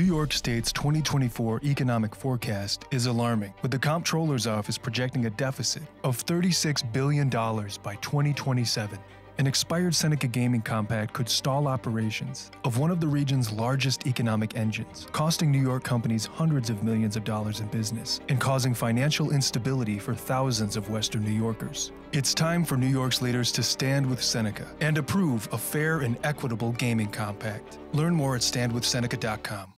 New York State's 2024 economic forecast is alarming, with the Comptroller's Office projecting a deficit of $36 billion by 2027. An expired Seneca Gaming Compact could stall operations of one of the region's largest economic engines, costing New York companies hundreds of millions of dollars in business and causing financial instability for thousands of Western New Yorkers. It's time for New York's leaders to stand with Seneca and approve a fair and equitable gaming compact. Learn more at standwithseneca.com.